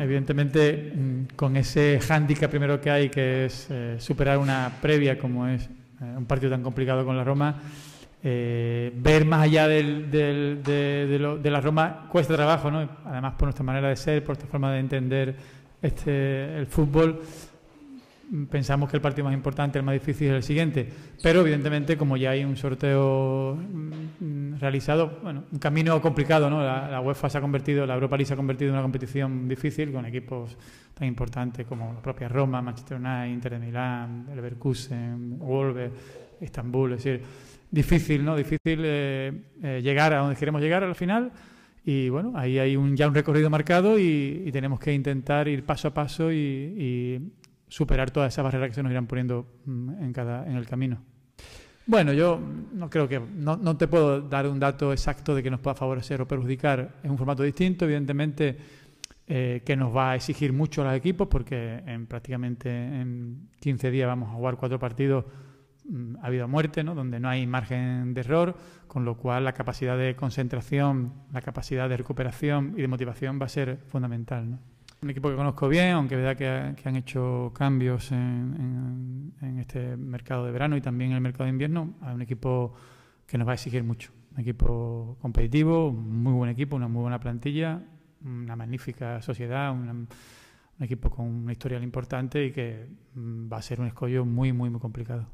evidentemente mm, con ese hándicap primero que hay, que es eh, superar una previa como es eh, un partido tan complicado con la Roma, eh, ver más allá del, del, de, de, la Roma cuesta trabajo, ¿no? además por nuestra manera de ser, por nuestra forma de entender este, el fútbol pensamos que el partido más importante, el más difícil es el siguiente. Pero evidentemente, como ya hay un sorteo mm, realizado, bueno, un camino complicado, ¿no? La, UEFA se ha convertido, la Europa League se ha convertido en una competición difícil con equipos tan importantes como la propia Roma, Manchester United, Inter de Milán, Leverkusen, Wolves, Estambul, es decir, difícil, ¿no? Difícil eh, eh, llegar a donde queremos llegar al final. Y bueno, ahí hay un, ya un recorrido marcado y, tenemos que intentar ir paso a paso y superar todas esas barreras que se nos irán poniendo mm, en, cada, en el camino. Bueno, yo creo que, no, no, te puedo dar un dato exacto de que nos pueda favorecer o perjudicar. Es un formato distinto, evidentemente, eh, que nos va a exigir mucho a los equipos, porque en prácticamente en 15 días vamos a jugar cuatro partidos mm, a vida o muerte, ¿no? donde no hay margen de error, con lo cual la capacidad de concentración, la capacidad de recuperación y de motivación va a ser fundamental. ¿no? un equipo que conozco bien, aunque es verdad que, han hecho cambios en, este mercado de verano y también en el mercado de invierno, es un equipo que nos va a exigir mucho. Un equipo competitivo, un muy buen equipo, una muy buena plantilla, una magnífica sociedad, un equipo con una historial importante y que mm, va a ser un escollo muy, muy, muy complicado.